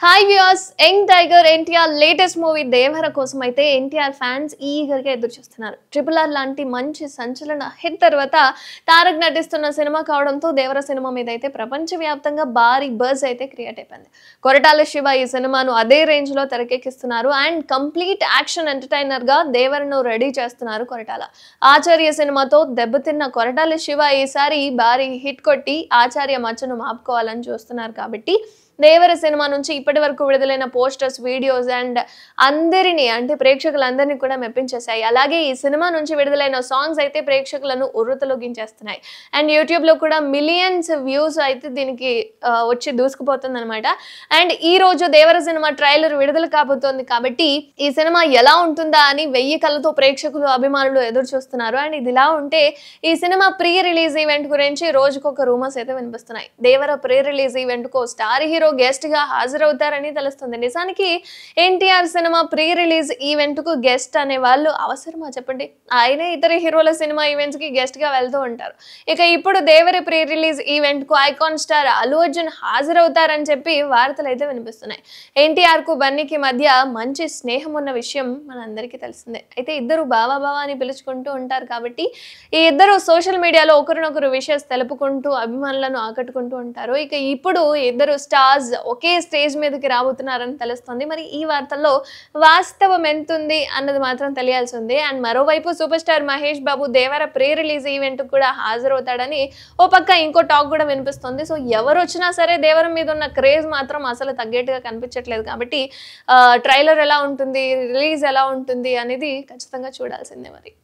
Hi views young tiger NTR latest movie Devara కోసం అయితే NTR fans ఈగర్గా ఎదురు చూస్తున్నారు. ట్రిపుల్ ఆర్ లాంటి మంచి సంచలన హిట్ తర్వాత తారక్ నటిస్తున్న సినిమా కావడంతో దేవర సినిమా మీద అయితే ప్రపంచవ్యాప్తంగా భారీ బజ్ అయితే క్రియేట్ అయిపోయింది. కొరటాల శివ ఈ సినిమాను అదే రేంజ్లో తెరకెక్కిస్తున్నారు అండ్ కంప్లీట్ యాక్షన్ ఎంటర్టైనర్గా దేవరను రెడీ చేస్తున్నారు కొరటాల. ఆచార్య సినిమాతో దెబ్బతిన్న కొరటాల శివ ఈసారి భారీ హిట్ కొట్టి ఆచార్య మచ్చను మాపుకోవాలని చూస్తున్నారు కాబట్టి దేవర సినిమా నుంచి ఇప్పటి వరకు విడుదలైన పోస్టర్స్ వీడియోస్ అండ్ అందరినీ అంటే ప్రేక్షకులందరినీ కూడా మెప్పించేశాయి. అలాగే ఈ సినిమా నుంచి విడుదలైన సాంగ్స్ అయితే ప్రేక్షకులను ఉర్రతలొగించేస్తున్నాయి. అండ్ యూట్యూబ్లో కూడా మిలియన్స్ వ్యూస్ అయితే దీనికి వచ్చి దూసుకుపోతుంది అనమాట అండ్ ఈ రోజు దేవర సినిమా ట్రైలర్ విడుదల కాబోతోంది కాబట్టి ఈ సినిమా ఎలా ఉంటుందా అని వెయ్యి కళ్ళతో ప్రేక్షకులు అభిమానులు ఎదురు చూస్తున్నారు అండ్ ఇది ఇలా ఉంటే ఈ సినిమా ప్రీ రిలీజ్ ఈవెంట్ గురించి రోజుకొక రూమర్స్ అయితే వినిపిస్తున్నాయి. దేవర ప్రీ రిలీజ్ ఈవెంట్కు స్టార్ హీరో గెస్ట్గా హాజరవుతారని తెలుస్తుంది. నిజానికి ఎన్టీఆర్ సినిమా ప్రీ రిలీజ్ ఈవెంట్కు గెస్ట్ అనే వాళ్ళు అవసరమా? చెప్పండి. ఆయనే ఇతర హీరోల సినిమా ఈవెంట్స్కి గెస్ట్గా వెళ్తూ ఉంటారు. ఇక ఇప్పుడు దేవరి ప్రీ రిలీజ్ ఈవెంట్కు ఐకాన్ స్టార్ అల్లు అర్జున్ హాజరవుతారని చెప్పి వార్తలు అయితే వినిపిస్తున్నాయి. ఎన్టీఆర్కు బన్నీకి మధ్య మంచి స్నేహం ఉన్న విషయం మనందరికీ తెలిసిందే. అయితే ఇద్దరు బావా బావా అని పిలుచుకుంటూ ఉంటారు కాబట్టి ఈ ఇద్దరు సోషల్ మీడియాలో ఒకరినొకరు విషయాలు తెలుపుకుంటూ అభిమానులను ఆకట్టుకుంటూ ఉంటారు. ఇక ఇప్పుడు ఇద్దరు స్టార్స్ ఒకే స్టేజ్ మీదకి రాబోతున్నారని తెలుస్తుంది. మరి ఈ వార్తల్లో వాస్తవం ఎంతుంది అన్నది మాత్రం తెలియాల్సి ఉంది అండ్ మరోవైపు super star Mahesh Babu Devara pre release event కూడా హాజరవుతాడని ఓ పక్క ఇంకో టాక్ కూడా వినిపిస్తుంది. సో ఎవరు వచ్చినా సరే దేవరం మీద ఉన్న క్రేజ్ మాత్రం అసలు తగ్గేట్టుగా కనిపించట్లేదు కాబట్టి ట్రైలర్ ఎలా ఉంటుంది రిలీజ్ ఎలా ఉంటుంది అనేది ఖచ్చితంగా చూడాల్సిందే మరి.